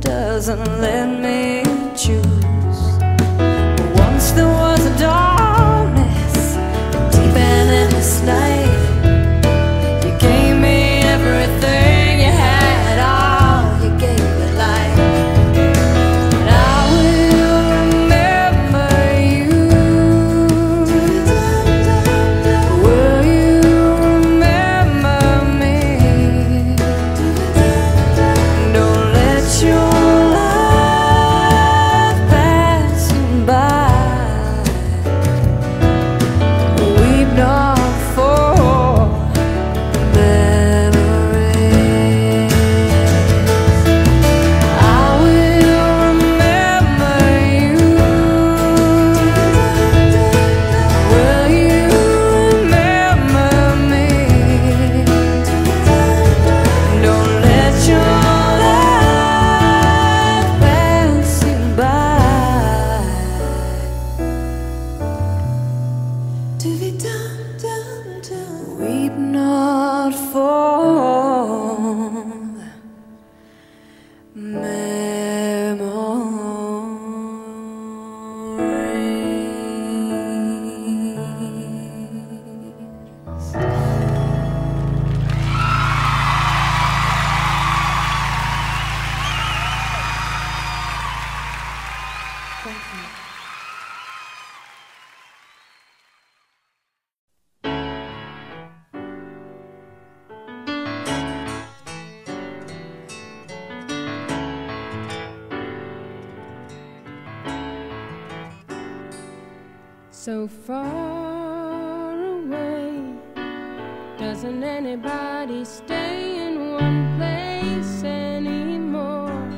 doesn't let me choose. So far away, doesn't anybody stay in one place anymore?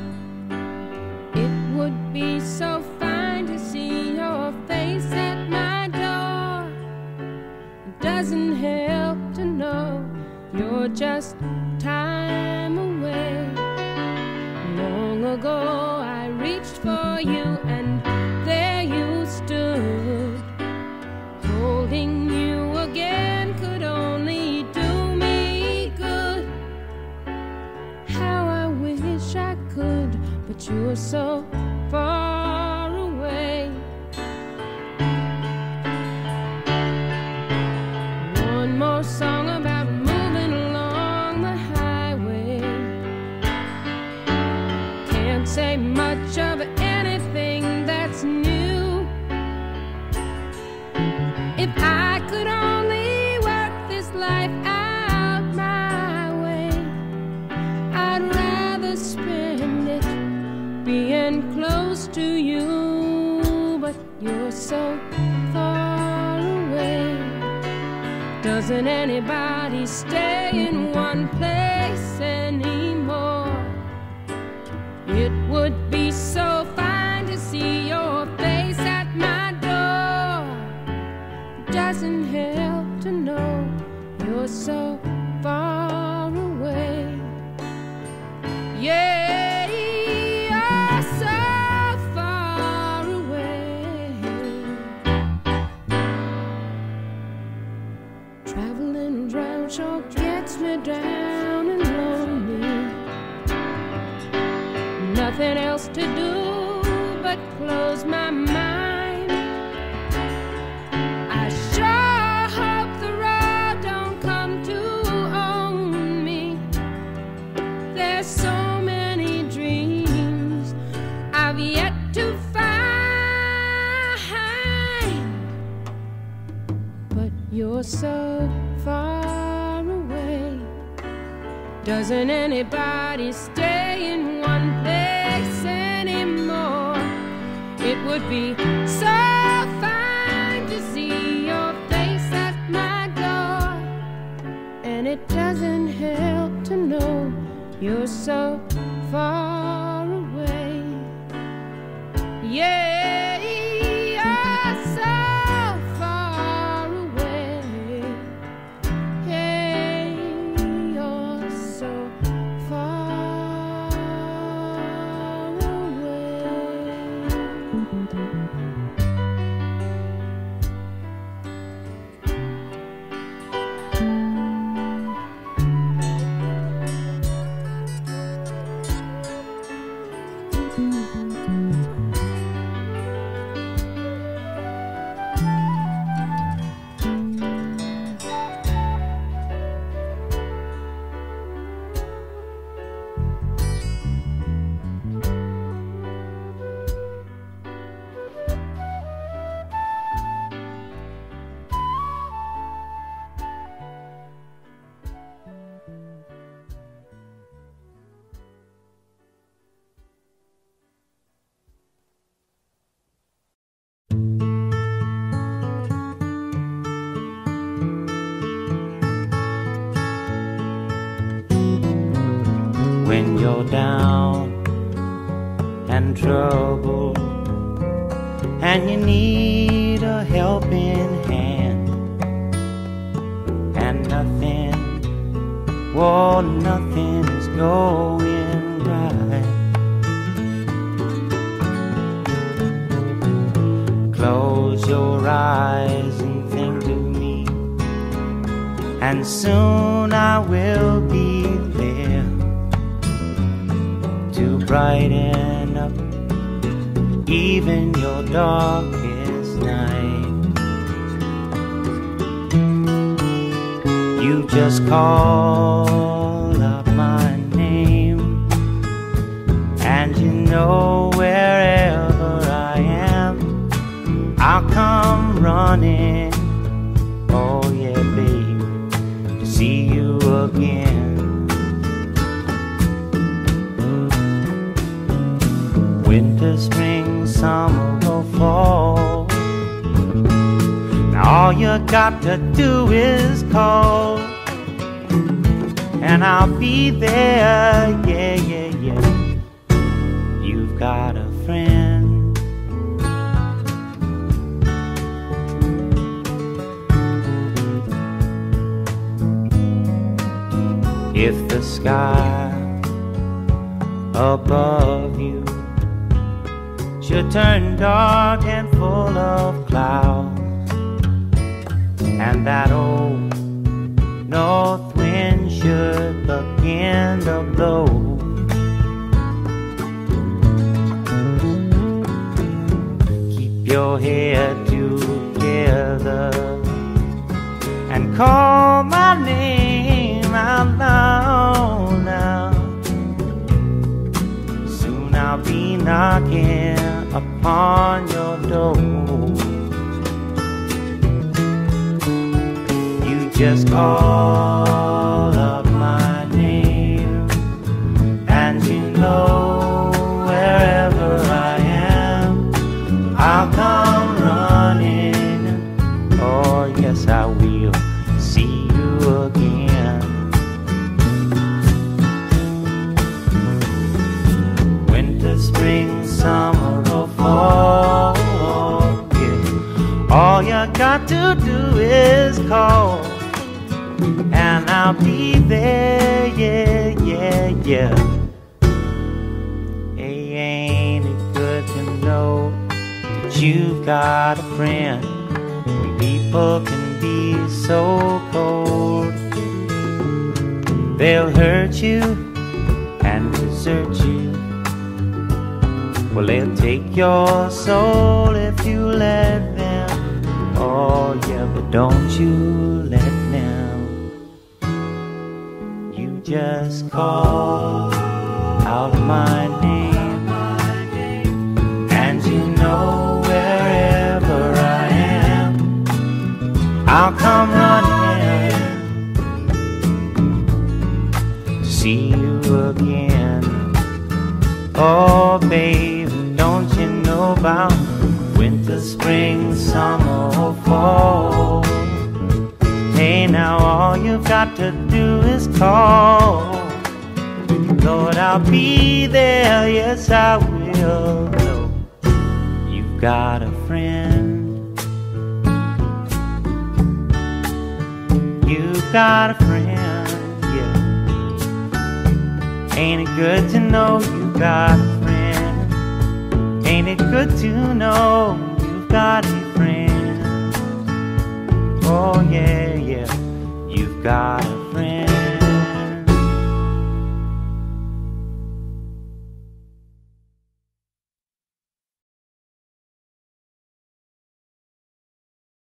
It would be so fine to see your face at my door. It doesn't help to know you're just you're so to you. But you're so far away. Doesn't anybody stay in one place anymore? It would be so fine to see your face at my door. Doesn't help to know you're so Nothing else to do but close my mind. I sure hope the road don't come to own me. There's so many dreams I've yet to find. But you're so far away. Doesn't anybody stay in would be so fine to see your face at my door. And it doesn't help to know you're so far away. Yeah, when you're down and troubled and you need a helping hand and nothing, well, nothing is going right. Close your eyes and think of me, and soon I will be brighten up even your darkest night. You just call out my name, and you know wherever I am, I'll come running. Winter, spring, summer, or fall. Now all you got to do is call, and I'll be there. Yeah, yeah, yeah. You've got a friend. If the sky above you should turn dark and full of clouds, and that old north wind should begin to blow. Keep your head together and call my name out loud now. Soon I'll be knocking upon your door. You just call to do is call, and I'll be there. Yeah, yeah, yeah. Hey, ain't it good to know that you've got a friend? People can be so cold, they'll hurt you and desert you. Well, they'll take your soul if you let but don't you let them. You just call out my name, and you know wherever I am, I'll come running see you again. Oh, babe, don't you know about winter, spring, summer, to do is call. Lord, I'll be there, yes, I will. No, you've got a friend. You've got a friend, yeah. Ain't it good to know you've got a friend? Ain't it good to know you've got a friend? Oh, yeah, yeah. God.